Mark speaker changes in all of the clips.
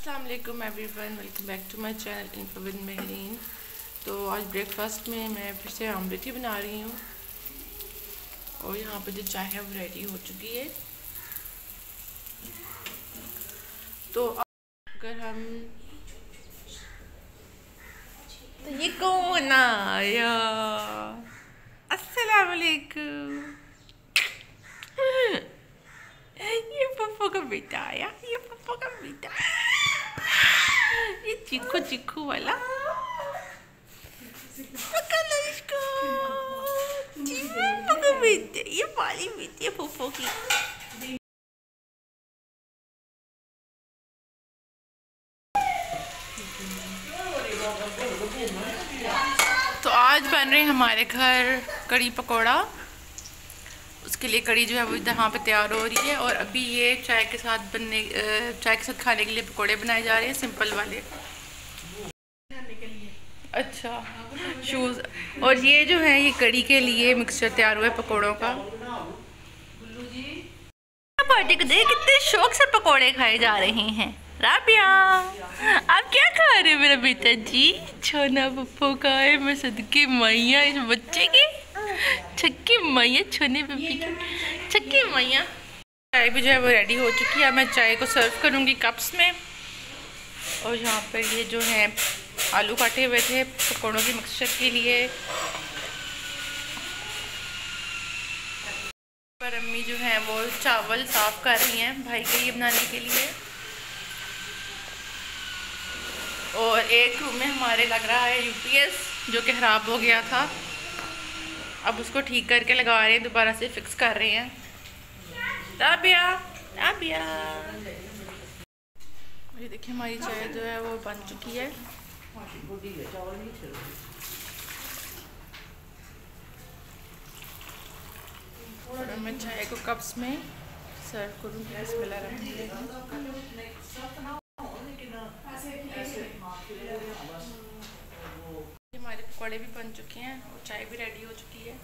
Speaker 1: अस्सलाम वालेकुम everyone welcome back to my channel info Mehreen तो आज ब्रेकफास्ट में मैं फिर से आमलेट ही बना रही हूँ। और यहाँ पर जो चाय है, वो रेडी हो चुकी है। तो अगर हम तो ये कौन आया? अस्सलाम वालेकुम ये पप्पो का बेटा आया, ये पप्पो का बेटा। ये चिक्कू चिक्कू वाला पकड़ इसको का ये पाली है पप्पो की तो आज बन रहे हमारे घर कड़ी पकौड़ा। उसके लिए कड़ी जो है वो यहाँ पे तैयार हो रही है और अभी ये चाय के साथ बनने चाय के साथ खाने के लिए पकौड़े बनाए जा रहे हैं, सिंपल वाले। अच्छा शूज़ और ये जो है, ये कड़ी के लिए मिक्सचर तैयार हुआ है पकौड़ों का। पार्टी को देख कितने शौक से पकौड़े खाए जा रहे हैं। राबिया, आप क्या खा रहे हो मेरा बेटा जी? छोना पप्पो का है, मैं सदके मैया इस बच्चे के। छक्की मैया छोने पप्पी की छक्की मैया। चाय भी जो है वो रेडी हो चुकी है। मैं चाय को सर्व करूँगी कप्स में। और यहाँ पर ये जो है आलू काटे हुए थे पकौड़ों के मिक्सचर के लिए। पर अम्मी जो है वो चावल साफ़ कर रही हैं भाई के लिए बनाने के लिए। और एक रूम में हमारे लग रहा है यूपीएस जो कि ख़राब हो गया था। अब उसको ठीक करके लगा रहे हैं, दोबारा से फिक्स कर रहे हैं। ये देखिए, हमारी चाय जो है वो बन चुकी है। और मैं चाय को कप्स में सर्व करूँगी हमारे पकौड़े भी बन चुके हैं और चाय भी रेडी हो चुकी है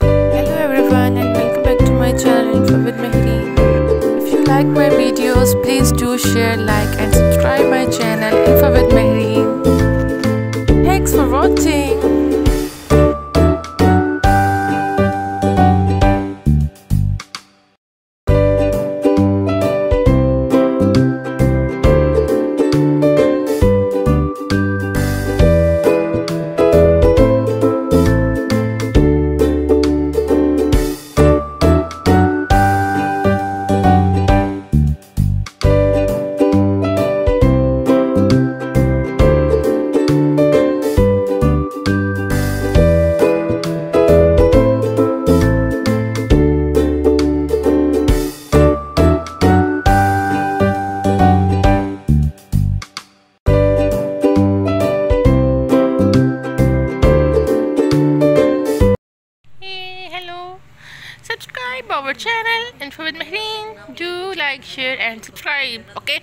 Speaker 2: Hello everyone and welcome back to my channel Info with Mehreen. If you like my videos, please do share, like and subscribe my channel Info with Mehreen.
Speaker 1: Info with Mehreen. Do like, share and subscribe. Okay?